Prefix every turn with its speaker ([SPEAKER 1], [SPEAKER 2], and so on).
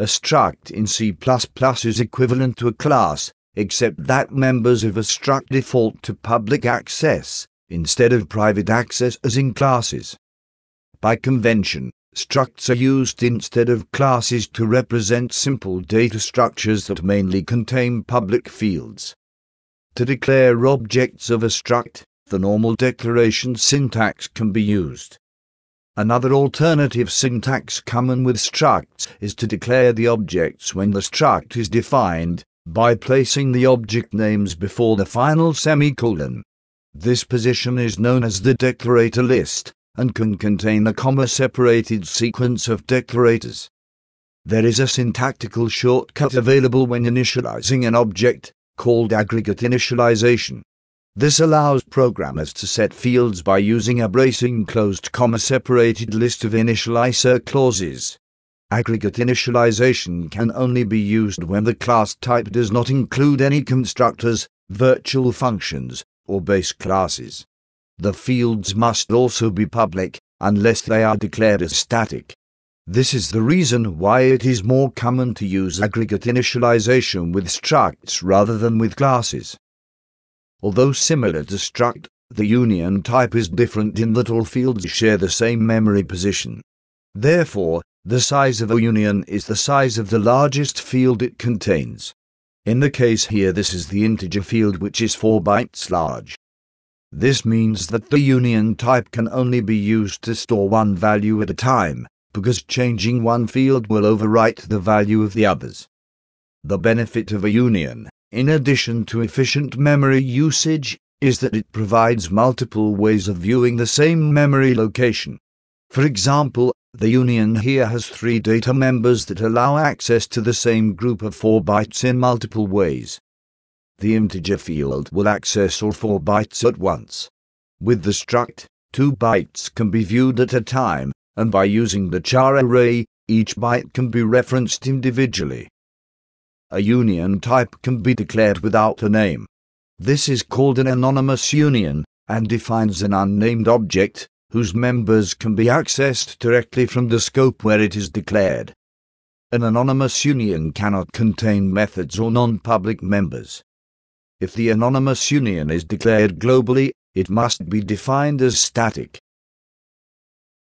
[SPEAKER 1] A struct in C++ is equivalent to a class, except that members of a struct default to public access, instead of private access as in classes. By convention, structs are used instead of classes to represent simple data structures that mainly contain public fields. To declare objects of a struct, the normal declaration syntax can be used. Another alternative syntax common with structs is to declare the objects when the struct is defined by placing the object names before the final semicolon. This position is known as the declarator list and can contain a comma-separated sequence of declarators. There is a syntactical shortcut available when initializing an object, called aggregate initialization. This allows programmers to set fields by using a brace-enclosed comma-separated list of initializer clauses. Aggregate initialization can only be used when the class type does not include any constructors, virtual functions, or base classes. The fields must also be public, unless they are declared as static. This is the reason why it is more common to use aggregate initialization with structs rather than with classes. Although similar to struct, the union type is different in that all fields share the same memory position. Therefore, the size of a union is the size of the largest field it contains. In the case here this is the integer field which is 4 bytes large. This means that the union type can only be used to store one value at a time, because changing one field will overwrite the value of the others. The benefit of a union, in addition to efficient memory usage, is that it provides multiple ways of viewing the same memory location. For example, the union here has three data members that allow access to the same group of 4 bytes in multiple ways the integer field will access all 4 bytes at once. With the struct, 2 bytes can be viewed at a time, and by using the char array, each byte can be referenced individually. A union type can be declared without a name. This is called an anonymous union, and defines an unnamed object, whose members can be accessed directly from the scope where it is declared. An anonymous union cannot contain methods or non-public members. If the anonymous union is declared globally, it must be defined as static.